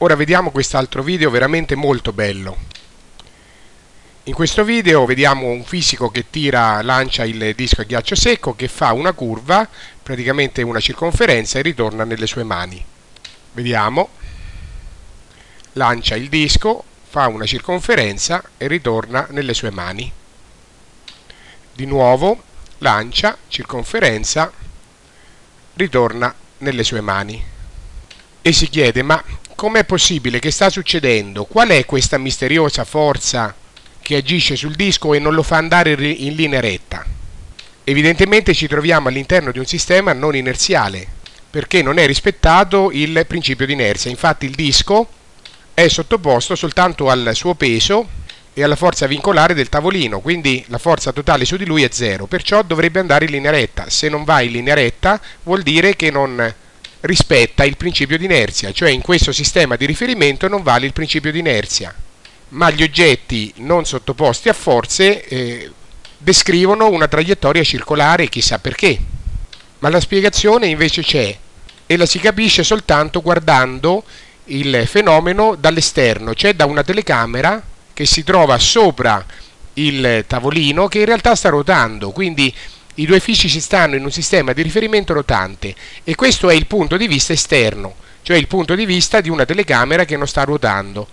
Ora vediamo quest'altro video veramente molto bello. In questo video vediamo un fisico che tira, lancia il disco a ghiaccio secco che fa una curva, praticamente una circonferenza e ritorna nelle sue mani. Vediamo, lancia il disco, fa una circonferenza e ritorna nelle sue mani. Di nuovo, lancia, circonferenza, ritorna nelle sue mani. E si chiede, ma com'è possibile? Che sta succedendo? Qual è questa misteriosa forza che agisce sul disco e non lo fa andare in linea retta? Evidentemente ci troviamo all'interno di un sistema non inerziale, perché non è rispettato il principio di inerzia. Infatti il disco è sottoposto soltanto al suo peso e alla forza vincolare del tavolino, quindi la forza totale su di lui è zero, perciò dovrebbe andare in linea retta. Se non va in linea retta vuol dire che non rispetta il principio di inerzia, cioè in questo sistema di riferimento non vale il principio di inerzia, ma gli oggetti non sottoposti a forze eh, descrivono una traiettoria circolare chissà perché. Ma la spiegazione invece c'è e la si capisce soltanto guardando il fenomeno dall'esterno, cioè da una telecamera che si trova sopra il tavolino che in realtà sta ruotando, quindi i due fisici stanno in un sistema di riferimento rotante e questo è il punto di vista esterno, cioè il punto di vista di una telecamera che non sta ruotando.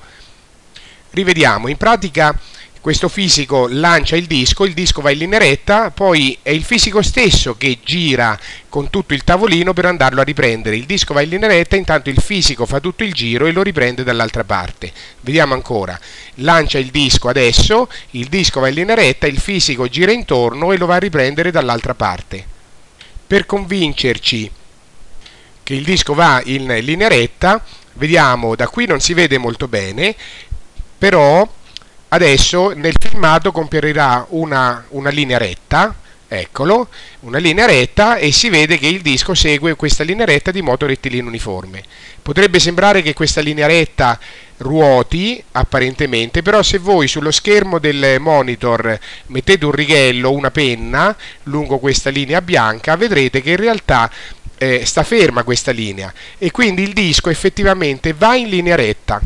Rivediamo, in pratica questo fisico lancia il disco, il disco va in linea retta, poi è il fisico stesso che gira con tutto il tavolino per andarlo a riprendere. Il disco va in linea retta, intanto il fisico fa tutto il giro e lo riprende dall'altra parte. Vediamo ancora. Lancia il disco adesso, il disco va in linea retta, il fisico gira intorno e lo va a riprendere dall'altra parte. Per convincerci che il disco va in linea retta, vediamo, da qui non si vede molto bene, però adesso nel filmato comparirà una, una linea retta eccolo, una linea retta e si vede che il disco segue questa linea retta di moto rettilineo uniforme. Potrebbe sembrare che questa linea retta ruoti apparentemente, però se voi sullo schermo del monitor mettete un righello, una penna lungo questa linea bianca, vedrete che in realtà eh, sta ferma questa linea e quindi il disco effettivamente va in linea retta.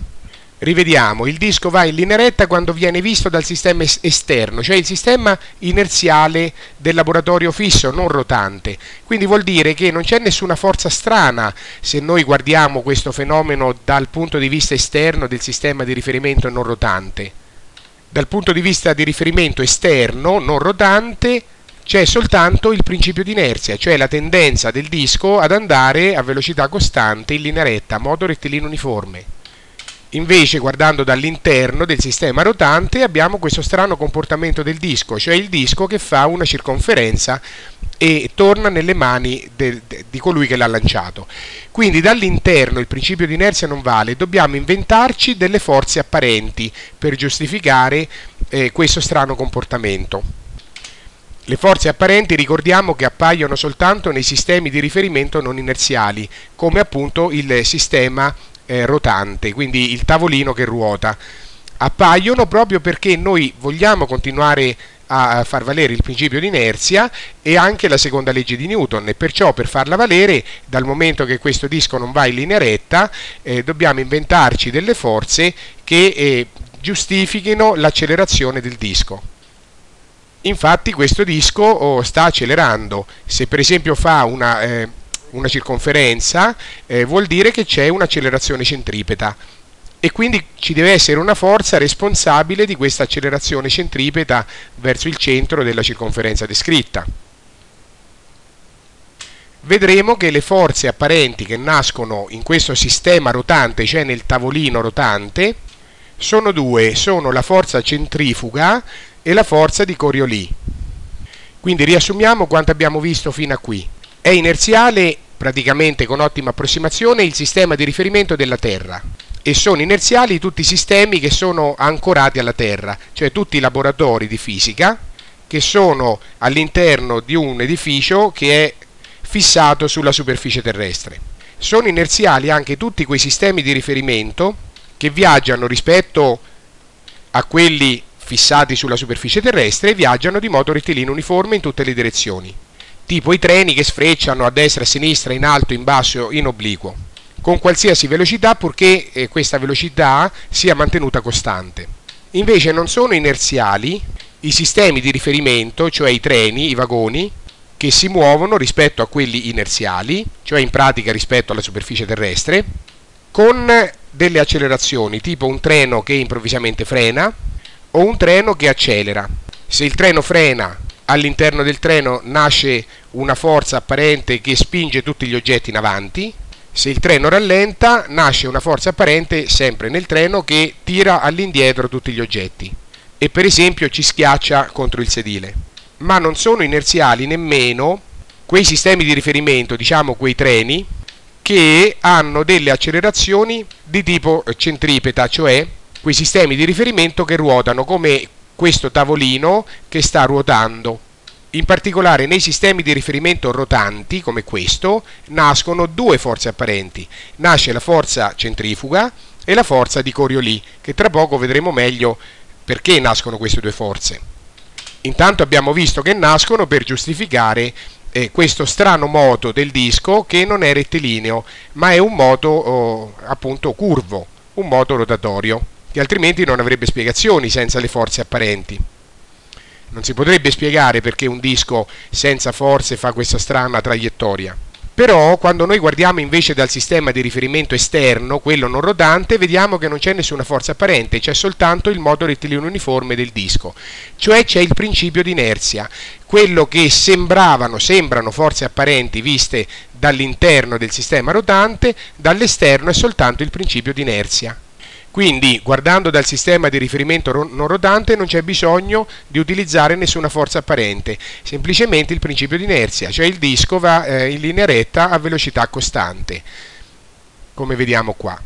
Rivediamo, il disco va in linea retta quando viene visto dal sistema esterno, cioè il sistema inerziale del laboratorio fisso, non rotante. Quindi vuol dire che non c'è nessuna forza strana se noi guardiamo questo fenomeno dal punto di vista esterno del sistema di riferimento non rotante. Dal punto di vista di riferimento esterno, non rotante, c'è soltanto il principio di inerzia, cioè la tendenza del disco ad andare a velocità costante in linea retta, modo rettilineo uniforme. Invece guardando dall'interno del sistema rotante abbiamo questo strano comportamento del disco, cioè il disco che fa una circonferenza e torna nelle mani de, de, di colui che l'ha lanciato. Quindi dall'interno il principio di inerzia non vale, dobbiamo inventarci delle forze apparenti per giustificare eh, questo strano comportamento. Le forze apparenti ricordiamo che appaiono soltanto nei sistemi di riferimento non inerziali, come appunto il sistema eh, rotante, quindi il tavolino che ruota. Appaiono proprio perché noi vogliamo continuare a far valere il principio di inerzia e anche la seconda legge di Newton e perciò per farla valere dal momento che questo disco non va in linea retta eh, dobbiamo inventarci delle forze che eh, giustifichino l'accelerazione del disco. Infatti questo disco oh, sta accelerando, se per esempio fa una eh, una circonferenza, eh, vuol dire che c'è un'accelerazione centripeta e quindi ci deve essere una forza responsabile di questa accelerazione centripeta verso il centro della circonferenza descritta. Vedremo che le forze apparenti che nascono in questo sistema rotante, cioè nel tavolino rotante, sono due, sono la forza centrifuga e la forza di Coriolis. Quindi riassumiamo quanto abbiamo visto fino a qui. È inerziale praticamente con ottima approssimazione il sistema di riferimento della Terra e sono inerziali tutti i sistemi che sono ancorati alla Terra, cioè tutti i laboratori di fisica che sono all'interno di un edificio che è fissato sulla superficie terrestre. Sono inerziali anche tutti quei sistemi di riferimento che viaggiano rispetto a quelli fissati sulla superficie terrestre e viaggiano di modo rettilineo uniforme in tutte le direzioni tipo i treni che sfrecciano a destra a sinistra, in alto, in basso, in obliquo. con qualsiasi velocità purché eh, questa velocità sia mantenuta costante. Invece non sono inerziali i sistemi di riferimento, cioè i treni, i vagoni, che si muovono rispetto a quelli inerziali, cioè in pratica rispetto alla superficie terrestre, con delle accelerazioni, tipo un treno che improvvisamente frena o un treno che accelera. Se il treno frena, all'interno del treno nasce una forza apparente che spinge tutti gli oggetti in avanti, se il treno rallenta nasce una forza apparente sempre nel treno che tira all'indietro tutti gli oggetti e per esempio ci schiaccia contro il sedile. Ma non sono inerziali nemmeno quei sistemi di riferimento, diciamo quei treni, che hanno delle accelerazioni di tipo centripeta, cioè quei sistemi di riferimento che ruotano come questo tavolino che sta ruotando. In particolare nei sistemi di riferimento rotanti, come questo, nascono due forze apparenti. Nasce la forza centrifuga e la forza di Coriolis, che tra poco vedremo meglio perché nascono queste due forze. Intanto abbiamo visto che nascono per giustificare eh, questo strano moto del disco che non è rettilineo ma è un moto oh, appunto curvo, un moto rotatorio che altrimenti non avrebbe spiegazioni senza le forze apparenti. Non si potrebbe spiegare perché un disco senza forze fa questa strana traiettoria. Però quando noi guardiamo invece dal sistema di riferimento esterno, quello non rotante, vediamo che non c'è nessuna forza apparente, c'è soltanto il modo rettilineo uniforme del disco, cioè c'è il principio di inerzia, quello che sembravano, sembrano forze apparenti viste dall'interno del sistema rotante, dall'esterno è soltanto il principio di inerzia. Quindi, guardando dal sistema di riferimento non rotante, non c'è bisogno di utilizzare nessuna forza apparente, semplicemente il principio di inerzia, cioè il disco va eh, in linea retta a velocità costante, come vediamo qua.